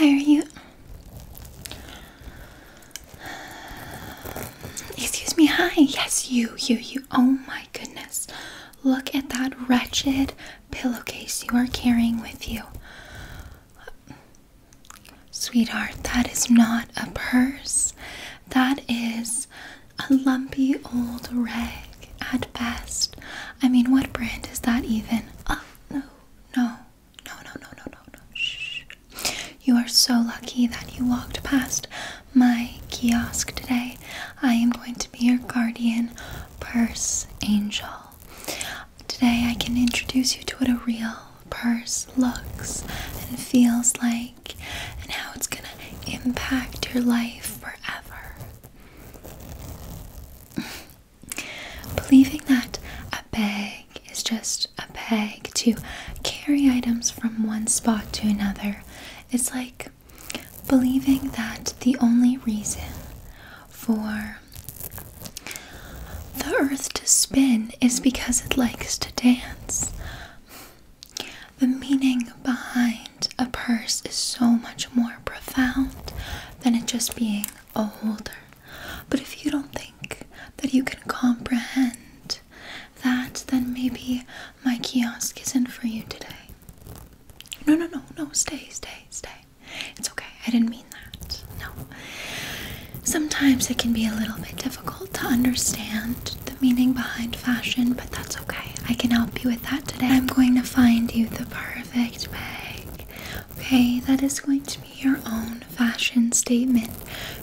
Hi, are you? Excuse me, hi. Yes, you, you, you. Oh my goodness. Look at that wretched pillowcase you are carrying with you. Sweetheart, that is not a purse. That is a lumpy old rag at best. I mean, what brand is that even? So lucky that you walked past my kiosk today. I am going to be your guardian purse angel. Today, I can introduce you to what a real purse looks and feels like, and how it's gonna impact your life forever. Believing that a bag is just a bag to carry items from one spot to another is like believing that the only reason for the earth to spin is because it likes to dance. The meaning behind a purse is so much more profound than it just being a holder. But if you don't think that you can comprehend that, then maybe my kiosk isn't for you today. No, no, no, no, stay, stay, stay. It's okay, I didn't mean that. No. Sometimes it can be a little bit difficult to understand the meaning behind fashion, but that's okay. I can help you with that today. I'm going to find you the perfect bag. Okay, that is going to be your own fashion statement,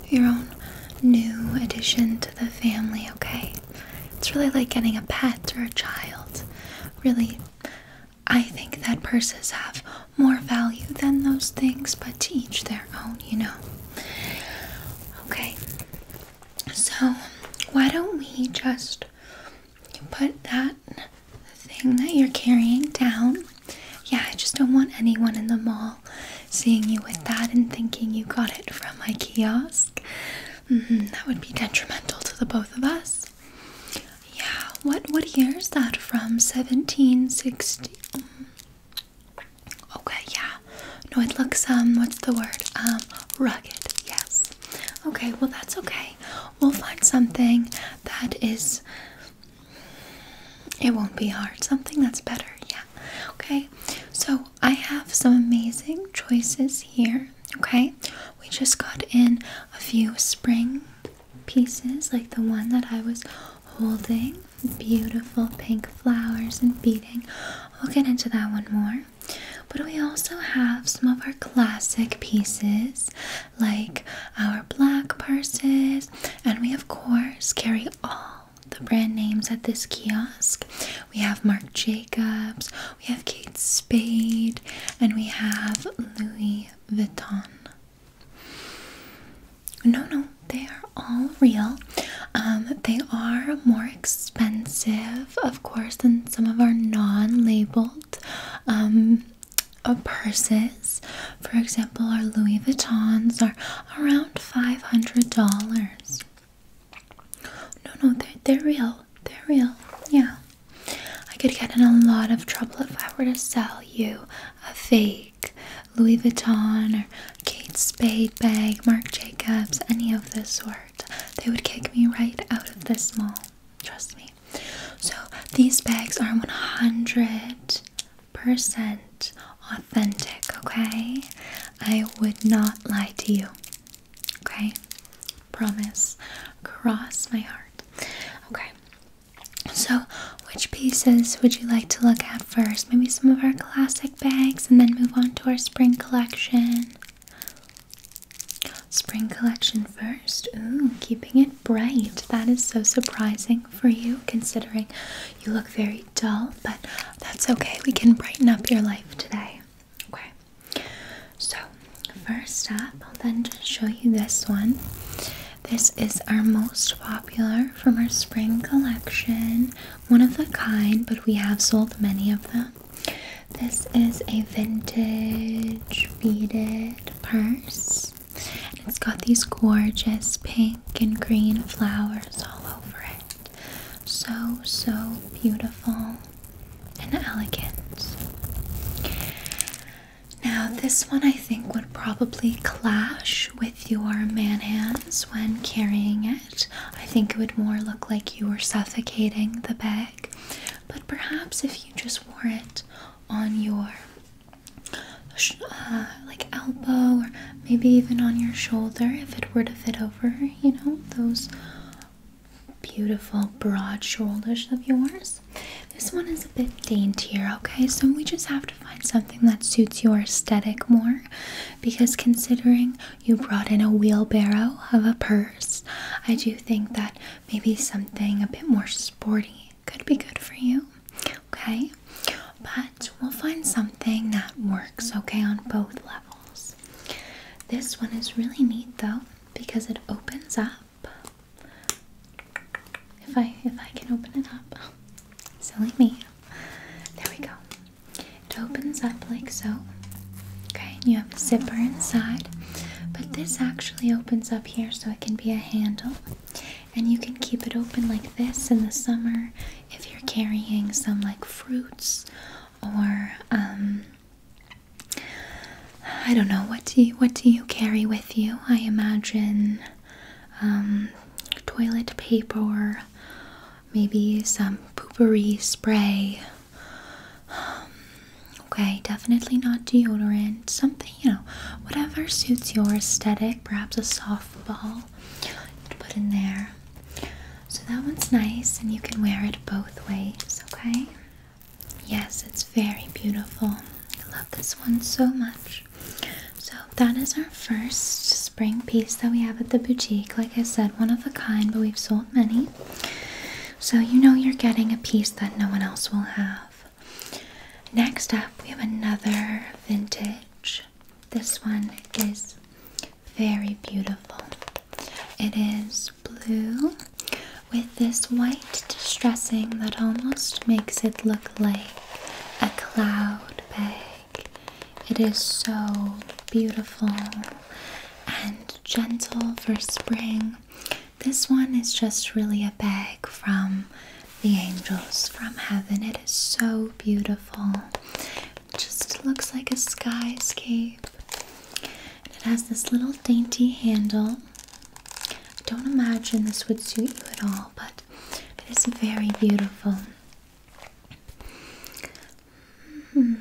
your own new addition to the family, okay? It's really like getting a pet or a child. Really, I think that purses have more value than those things, but to each their own, you know. Okay, so why don't we just put that thing that you're carrying down? Yeah, I just don't want anyone in the mall seeing you with that and thinking you got it from my kiosk. Mm-hmm, that would be detrimental to the both of us. Yeah, what what year is that from? 1760. Okay, yeah. No, it looks um what's the word? Um rugged. Yes. Okay, well that's okay. We'll find something that is it won't be hard. Something that's better. Yeah. Okay. So, I have some amazing choices here. Okay? We just got in a few spring pieces like the one that I was holding. Beautiful pink flowers and beading. We'll get into that one more. But we also have some of our classic pieces like our black purses, and we, of course, carry all the brand names at this kiosk. We have Marc Jacobs, we have Kate Spade, and we have Louis Vuitton. No, no, they are all real. Um, they are more expensive, of course, than some of our non-labeled um, uh, purses. For example, our Louis Vuittons are around five hundred dollars. No, no, they're they're real. They're real. Yeah. I could get in a lot of trouble if I were to sell you a fake Louis Vuitton or Spade bag, Marc Jacobs, any of the sort. They would kick me right out of this mall. Trust me. So these bags are 100% authentic, okay? I would not lie to you. Okay? Promise. Cross my heart. Okay. So, which pieces would you like to look at first? Maybe some of our classic bags and then move on to our spring collection. Spring collection first. Ooh, keeping it bright. That is so surprising for you considering you look very dull, but that's okay. We can brighten up your life today. Okay. So, first up, I'll then just show you this one. This is our most popular from our spring collection. One of a kind, but we have sold many of them. This is a vintage beaded purse. It's got these gorgeous pink and green flowers all over it. So, so beautiful and elegant. Now, this one I think would probably clash with your man hands when carrying it. I think it would more look like you were suffocating the bag. But perhaps if you just wore it on your uh, like elbow or maybe even on your shoulder, if it were to fit over, you know, those beautiful broad shoulders of yours. This one is a bit daintier, okay? So we just have to find something that suits your aesthetic more because considering you brought in a wheelbarrow of a purse, I do think that maybe something a bit more sporty could be good for you, okay? But we'll find something that works, okay, on both levels. This one is really neat though because it opens up if I if I can open it up. Silly me. There we go. It opens up like so. Okay, and you have a zipper inside. But this actually opens up here so it can be a handle. And you can keep it open like this in the summer if you're carrying some like fruits or um I don't know what do you what do you carry with you? I imagine um, toilet paper, maybe some Poo-Pourri spray. okay, definitely not deodorant. Something you know, whatever suits your aesthetic. Perhaps a softball to put in there. That one's nice, and you can wear it both ways. Okay. Yes, it's very beautiful. I love this one so much. So that is our first spring piece that we have at the boutique. Like I said, one of a kind, but we've sold many. So you know you're getting a piece that no one else will have. Next up, we have another vintage. This one is very beautiful. It is blue with this white distressing that almost makes it look like a cloud bag. It is so beautiful and gentle for spring. This one is just really a bag from the angels from heaven. It is so beautiful. It just looks like a skyscape. It has this little dainty handle. Don't imagine this would suit you at all, but it is very beautiful. Hmm.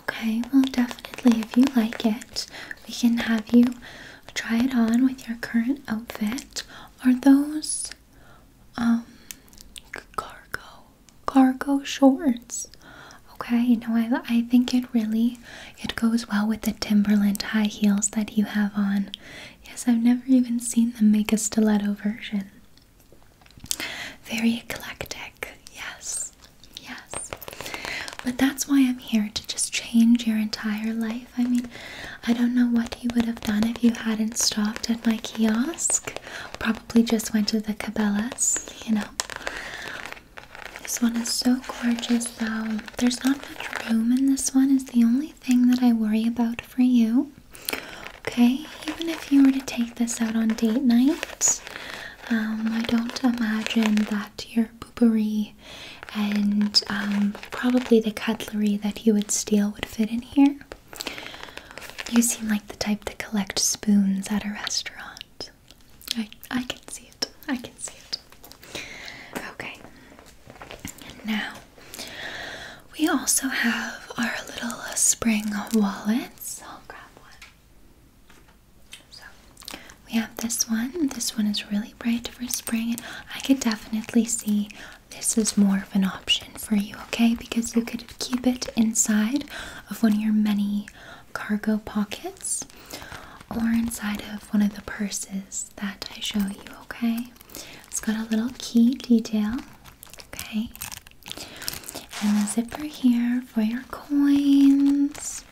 Okay, well, definitely, if you like it, we can have you try it on with your current outfit. Are those um cargo cargo shorts? Okay, you know, I I think it really it goes well with the Timberland high heels that you have on. Yes, I've never even seen them make a stiletto version. Very eclectic. Yes. Yes. But that's why I'm here to just change your entire life. I mean, I don't know what you would have done if you hadn't stopped at my kiosk. Probably just went to the Cabela's, you know. This one is so gorgeous though. There's not much room in this one is the only thing that I worry about for you. Okay, even if you were to take this out on date night, um, I don't imagine that your Poo-Pourri and um, probably the cutlery that you would steal would fit in here. You seem like the type to collect spoons at a restaurant. I, I can see it. I can see it. Okay. Now we also have our little uh, spring wallets. I'll grab one. So we have this one. This one is really bright for spring, I could definitely see this is more of an option for you, okay? Because you could keep it inside of one of your many cargo pockets or inside of one of the purses that I show you, okay? It's got a little key detail, okay? And a zipper here for your coins.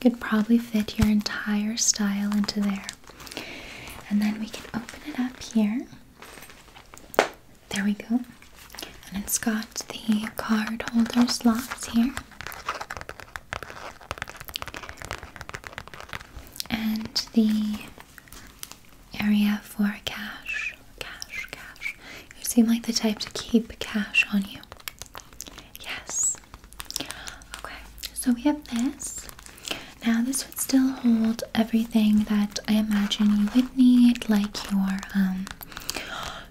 Could probably fit your entire style into there. And then we can open it up here. There we go. And it's got the card holder slots here. And the area for cash. Cash, cash. You seem like the type to keep cash on you. Yes. So we have this. Now this would still hold everything that I imagine you would need, like your um,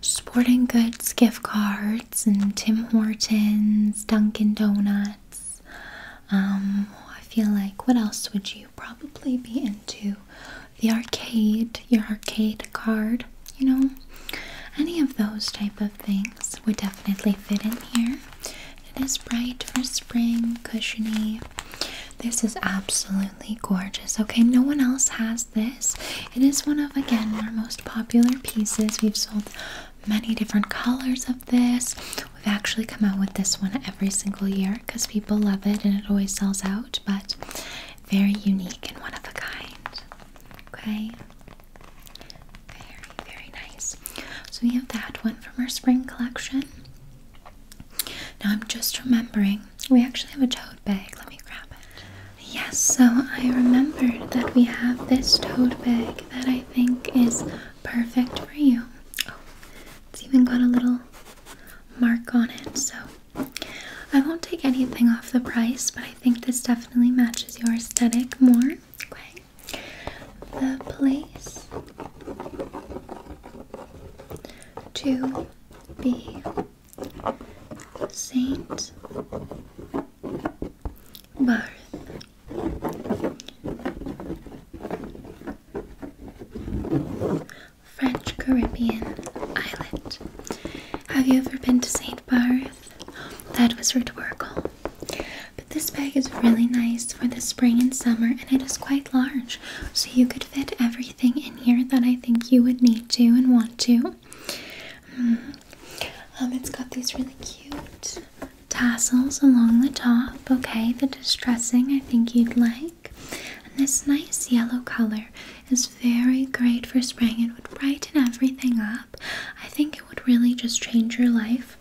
sporting goods gift cards and Tim Hortons, Dunkin' Donuts. Um, I feel like what else would you probably be into? The arcade, your arcade card, you know, any of those type of things would definitely fit in here. It is bright for spring, cushiony. This is absolutely gorgeous. Okay, no one else has this. It is one of again our most popular pieces. We've sold many different colors of this. We've actually come out with this one every single year because people love it and it always sells out, but very unique and one of a kind. Okay. Very, very nice. So we have that one from our spring collection. Now I'm just remembering, we actually have a tote bag. Let me grab it. Yes, so I remembered that we have this tote bag that I think is perfect for you. Oh, it's even got a little mark on it, so I won't take anything off the price, but I think this definitely matches your aesthetic more. Okay. The place to be Saint Barth. French Caribbean island. Have you ever been to St. Barth? That was rhetorical. But this bag is really nice for the spring and summer, and it is quite large, so you could fit everything in here that I think you would need to and want to. Mm. Um, it's got these really cute tassels along the top, okay, the distressing I think you'd like. And this nice yellow color is very great for spring. It would brighten everything up. I think it would really just change your life.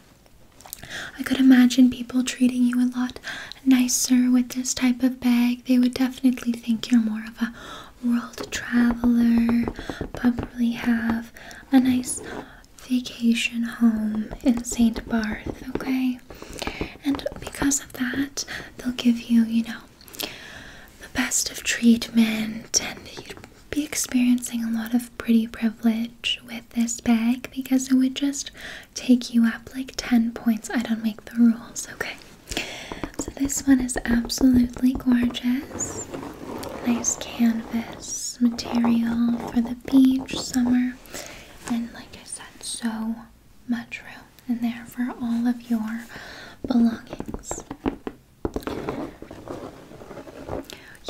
I could imagine people treating you a lot nicer with this type of bag. They would definitely think you're more of a world traveler, probably have a nice vacation home in St. Barth, okay? And because of that, they'll give you, you know, the best of treatment and you'd be experiencing a lot of pretty privilege with this bag because it would just take you up like 10 points. I don't make the rules, okay? So this one is absolutely gorgeous. Nice canvas material for the beach, summer, and like so much room in there for all of your belongings.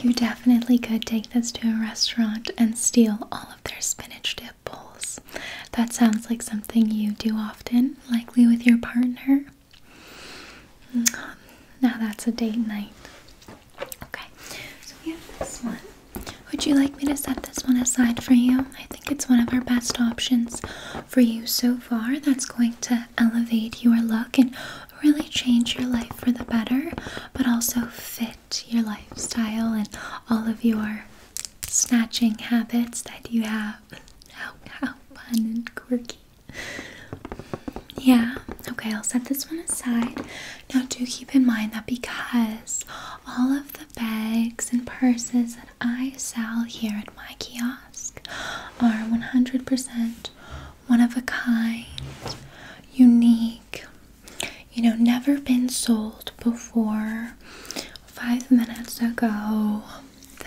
You definitely could take this to a restaurant and steal all of their spinach dip bowls. That sounds like something you do often, likely with your partner. Mm-hmm. Now that's a date night. Okay, so we have this one. Would you like me to set this one aside for you? I think it's one of our best options for you so far that's going to elevate your look and really change your life for the better, but also fit your lifestyle and all of your snatching habits that you have. How, how fun and quirky. Yeah, okay, I'll set this one aside. Now, do keep in mind that because all of the bags and purses that I sell here at my kiosk are 100% one of a kind, unique, you know, never been sold before. Five minutes ago,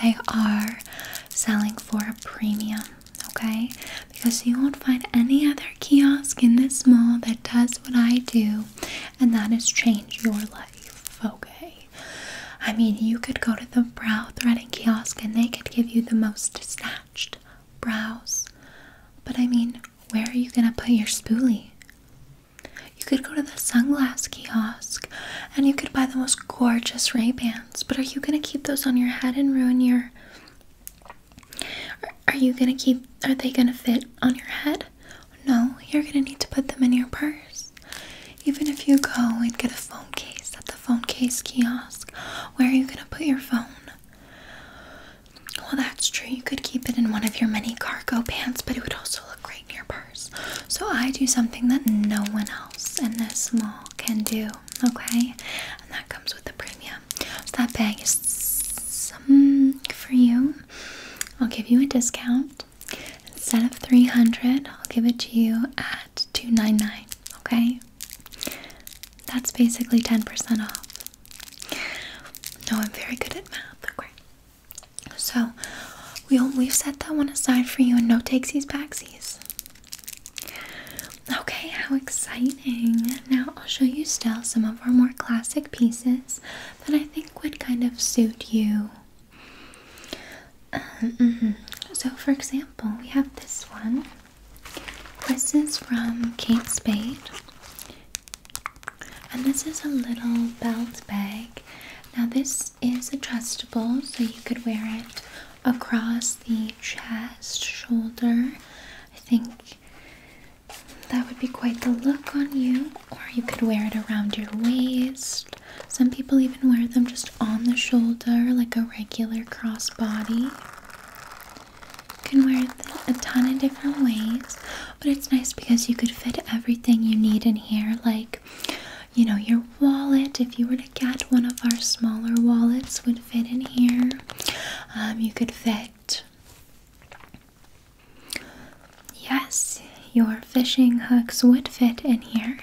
they are selling for a premium, okay? Because you won't find any other kiosk in this mall that does what I do, and that is change your life, okay? I mean, you could go to the brow threading kiosk and they could give you the most snatched brows. But I mean, where are you gonna put your spoolie? You could go to the sunglass kiosk and you could buy the most gorgeous Ray-Bans, but are you gonna keep those on your head and ruin your are you gonna keep are they gonna fit on your head? No, you're gonna need to put them in your purse. Even if you go and get a phone case at the phone case kiosk, where are you gonna put your phone? Well, that's true. You could keep it in one of your many cargo pants, but it would also look great in your purse. So I do something that no one else in this mall can do, okay? And that comes with the premium. So that bag is um, for you. I'll give you a discount. Instead of 300, I'll give it to you at 299, okay? That's basically 10% off. No, I'm very good at math. Okay. So we'll we've set that one aside for takesies backsies. Okay, how exciting. Now I'll show you still some of our more classic pieces that I think would kind of suit you. Um, mm-hmm. So for example, we have this one. This is from Kate Spade. And this is a little belt bag. Now, this is adjustable, so you could wear it across the chest, shoulder. I think that would be quite the look on you, or you could wear it around your waist. Some people even wear them just on the shoulder, like a regular crossbody. You can wear it a ton of different ways, but it's nice because you could fit everything you need in here, like you know, your wallet. If you were to get one of our smaller wallets, would fit in here. Um, you could fit. Yes, your fishing hooks would fit in here.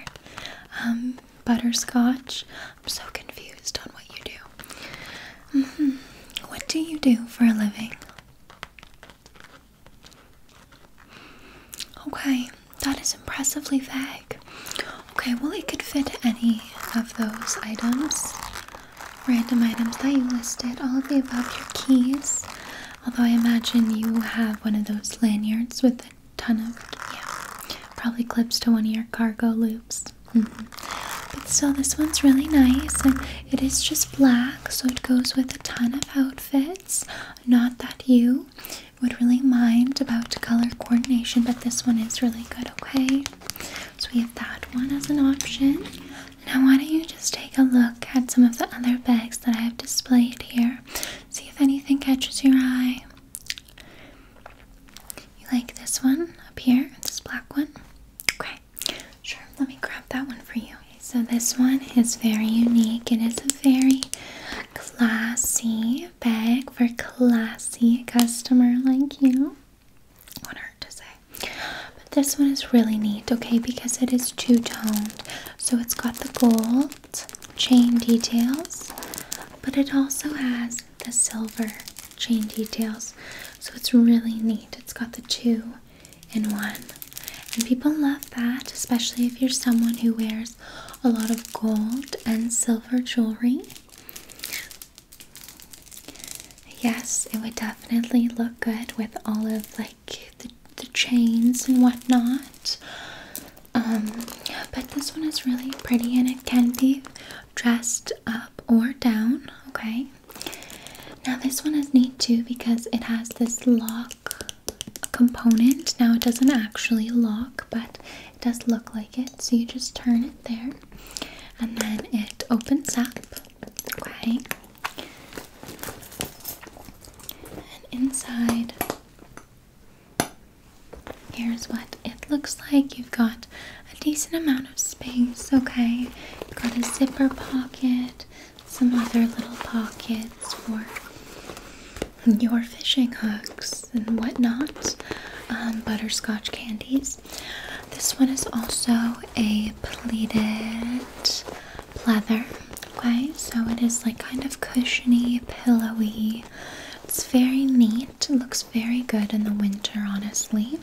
Um, butterscotch. I'm so confused on what you do. Mm-hmm. What do you do for a living? Okay, that is impressively vague. Okay, well, it could fit any of those items, random items that you listed, all of the above your keys. Although I imagine you have one of those lanyards with a ton of, yeah, probably clips to one of your cargo loops. Mm-hmm. But still, this one's really nice, and it is just black, so it goes with a ton of outfits. Not that you would really mind about color coordination, but this one is really good, okay? So we have that one as an option. Now, why don't you just take a look at some of the other bags that I have displayed here? See if anything catches your eye. You like this one up here, this black one? Okay, sure. Let me grab that one for you. Okay, so this one is very unique. It is a very classy bag for classy customer like you. What hurt to say. But this one is really neat, okay, because it is two-toned. So it's got the gold chain details, but it also has the silver chain details. So it's really neat. It's got the two in one. And people love that, especially if you're someone who wears a lot of gold and silver jewelry. Yes, it would definitely look good with all of like the, the chains and whatnot. Um, but this one is really pretty and it can be dressed up or down, okay? Now this one is neat too because it has this lock component. Now it doesn't actually lock, but it does look like it. So you just turn it there and then it opens up. Okay. And inside, here's what it looks like. You've got a decent amount of space, okay? You've got a zipper pocket, some other little pockets for your fishing hooks and whatnot, um, butterscotch candies. This one is also a pleated leather, okay? So it is like kind of cushiony, pillowy. It's very neat. It looks very good in the winter, honestly.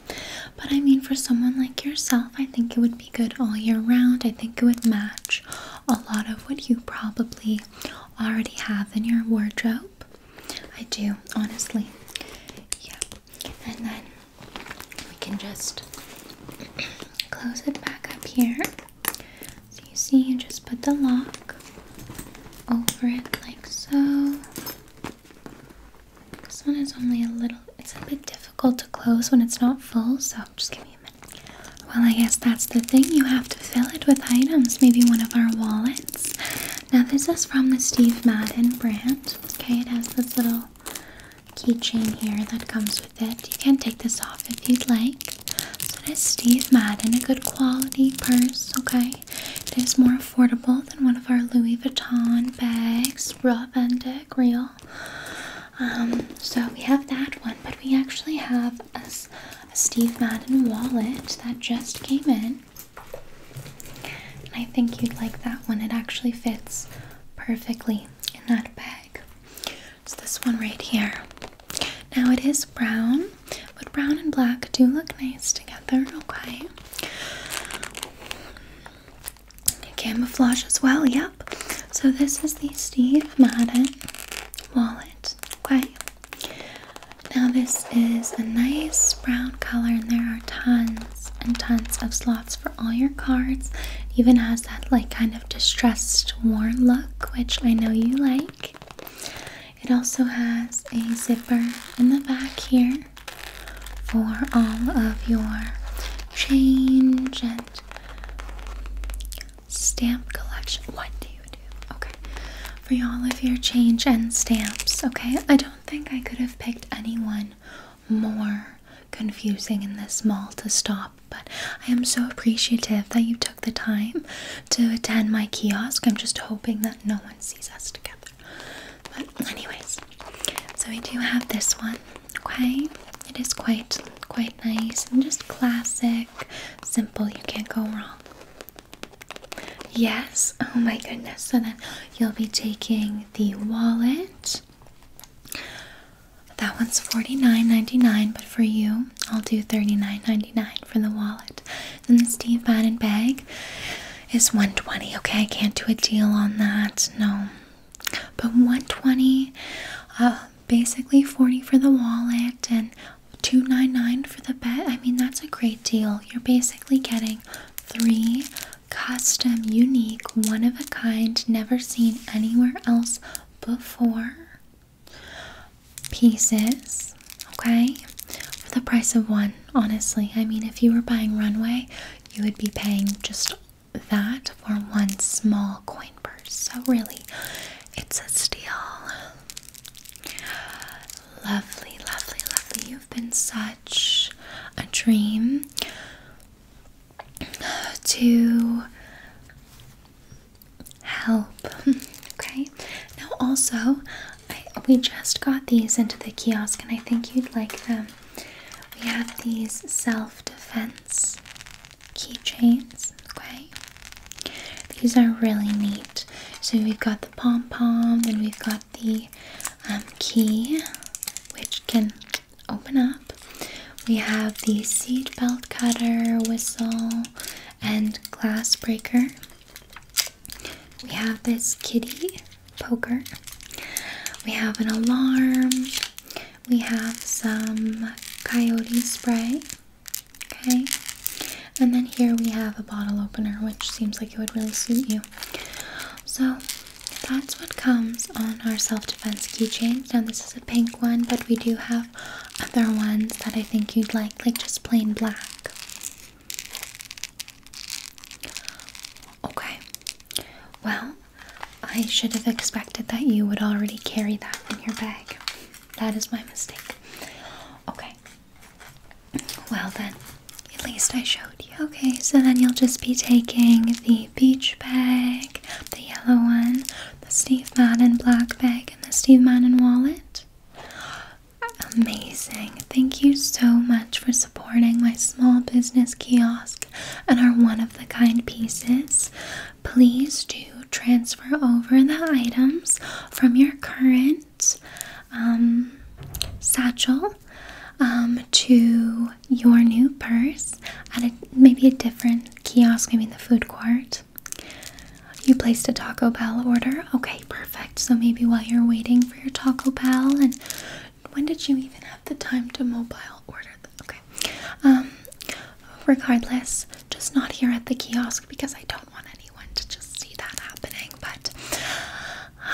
But I mean, for someone like yourself, I think it would be good all year round. I think it would match a lot of what you probably already have in your wardrobe. I do, honestly. Yeah. And then we can just close it back up here. So you see, you just put the lock over it like so. One is only a little, it's a bit difficult to close when it's not full, so just give me a minute. Well, I guess that's the thing. You have to fill it with items, maybe one of our wallets. Now, this is from the Steve Madden brand. Okay, it has this little keychain here that comes with it. You can take this off if you'd like. So, it is Steve Madden, a good quality purse, okay? It is more affordable than one of our Louis Vuitton bags raw authentic, real. Um, so we have that one, but we actually have a, a Steve Madden wallet that just came in. And I think you'd like that one. It actually fits perfectly in that bag. It's this one right here. Now it is brown, but brown and black do look nice together, okay? Camouflage as well, yep. So this is the Steve Madden okay? Now this is a nice brown color and there are tons and tons of slots for all your cards. even has that like kind of distressed worn look, which I know you like. It also has a zipper in the back here for all of your change and stamp collection. What do you do? Okay. For all of your change and okay? I don't think I could have picked anyone more confusing in this mall to stop, but I am so appreciative that you took the time to attend my kiosk. I'm just hoping that no one sees us together. But anyways, so we do have this one, okay? It is quite quite nice and just classic, simple, you can't go wrong. Yes, oh my goodness. So then you'll be taking the wallet. That one's $49.99, but for you, I'll do $39.99 for the wallet. And the Steve Madden bag is 120. Okay, I can't do a deal on that. No. But 120 uh basically 40 for the wallet and 299 for the bed. I mean, that's a great deal. You're basically getting three custom, unique, one of a kind, never seen anywhere else before pieces, okay? For the price of one, honestly. I mean, if you were buying Runway, you would be paying just that for one small coin purse. So, really, it's a steal. Lovely, lovely, lovely. You've been such a dream to help. Okay, now also, we just got these into the kiosk and I think you'd like them. We have these self defense keychains, okay? These are really neat. So we've got the pom pom, and we've got the um, key, which can open up. We have the seat belt cutter, whistle, and glass breaker. We have this kitty poker. We have an alarm. We have some coyote spray. Okay. And then here we have a bottle opener, which seems like it would really suit you. So that's what comes on our self-defense keychains. Now this is a pink one, but we do have other ones that I think you'd like, like just plain black. Okay. Well, I should have expected that you would already carry that in your bag. That is my mistake. Okay. Well then, at least I showed you. Okay, so then you'll just be taking the beach bag, the yellow one, the Steve Madden black bag, and the Steve Madden wallet. Amazing. Thank you so much for supporting my small business kiosk and our one of the kind pieces. Please do transfer over the items from your current um, satchel um, to your new purse at a, maybe a different kiosk, maybe in the food court. You placed a Taco Bell order? Okay, perfect. So maybe while you're waiting for your Taco Bell, and when did you even have the time to mobile order? Okay. Um, regardless, just not here at the kiosk because I don't want anyone to just see that happening. But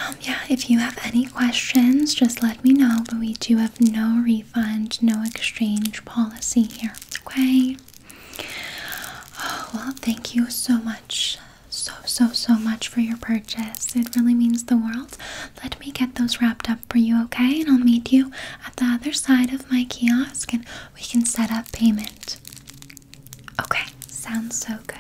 um, yeah, if you have any questions, just let me know. But we do have no refund, no exchange policy here. Okay. Oh, well, thank you so much. So, so, so much for your purchase. It really means the world. Let me get those wrapped up for you, okay? And I'll meet you at the other side of my kiosk and we can set up payment. Okay, sounds so good.